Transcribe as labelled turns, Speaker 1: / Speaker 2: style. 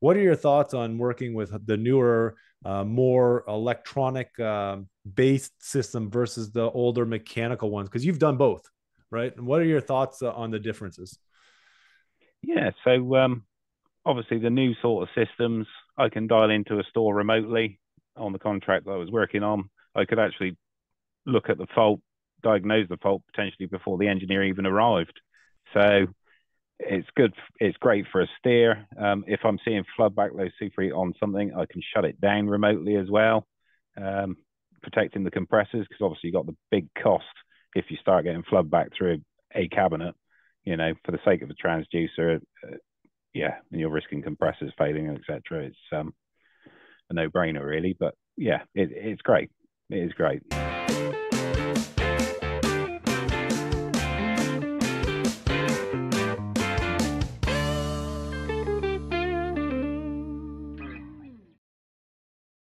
Speaker 1: What are your thoughts on working with the newer, uh, more electronic uh, based system versus the older mechanical ones? Because you've done both, right? And what are your thoughts uh, on the differences?
Speaker 2: Yeah, so um, obviously the new sort of systems, I can dial into a store remotely on the contract that I was working on. I could actually look at the fault, diagnose the fault potentially before the engineer even arrived. So it's good. It's great for a steer. Um, if I'm seeing flood backload superheat on something, I can shut it down remotely as well, um, protecting the compressors because obviously you got the big cost if you start getting flood back through a, cabinet. You know, for the sake of a transducer, uh, yeah, and you're risking compressors failing, etc. It's um, a no-brainer, really. But yeah, it, it's great. It is great.